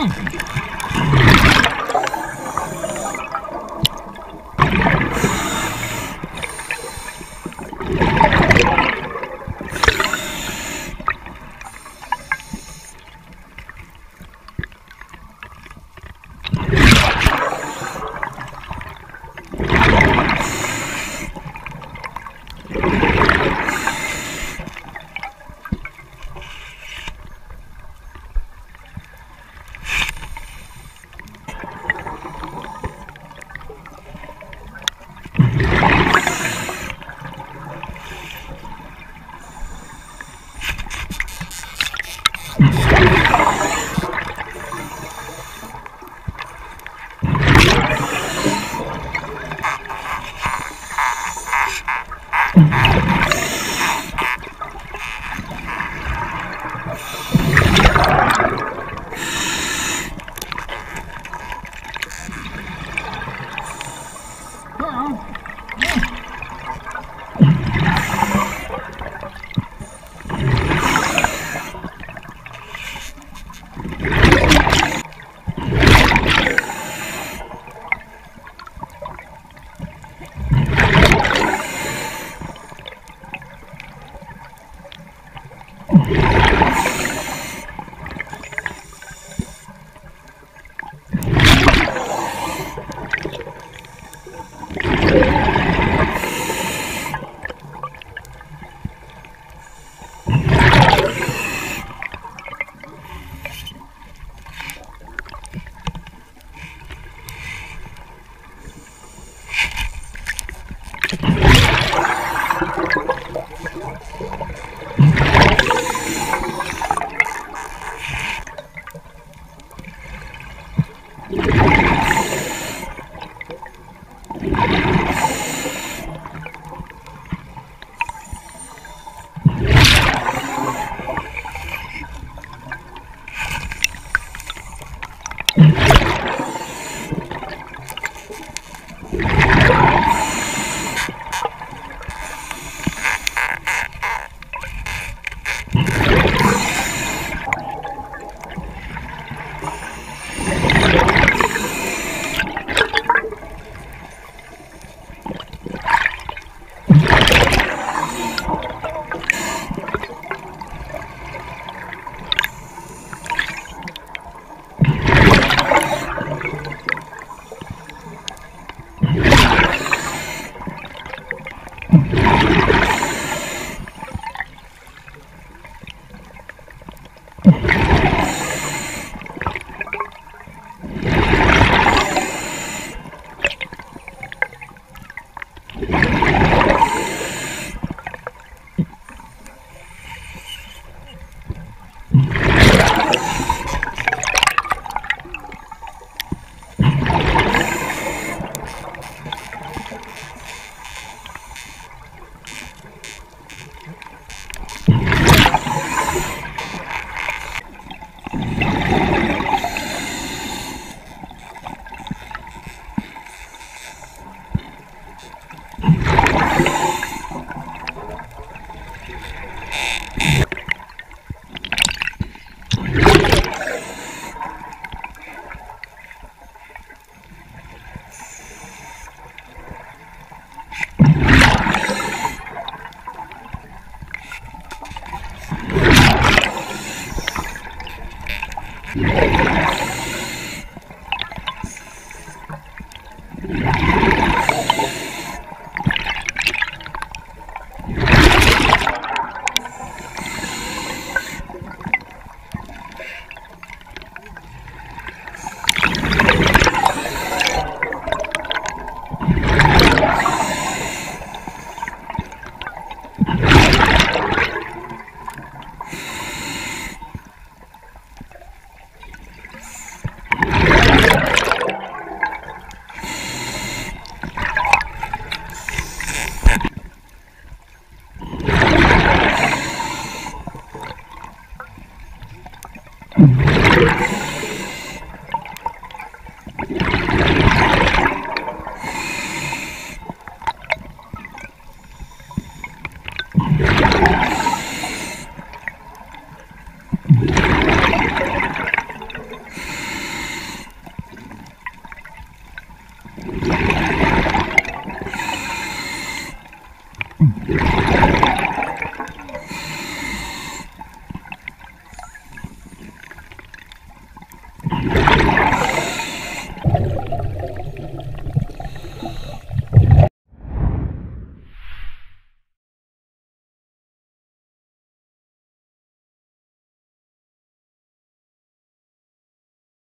Hum. Mm-hmm. Yeah. Yeah.